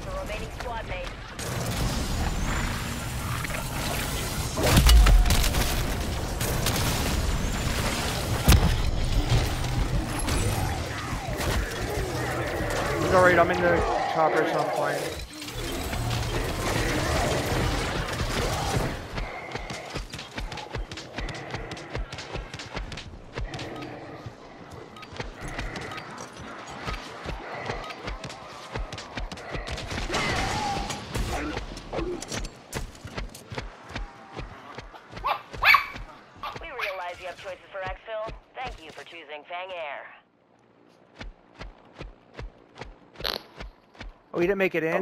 for remaining squad mates. Alright, I'm in the chopper, so I'm fine. Choices for exfil. Thank you for choosing Fang Air. Oh, he didn't make it in?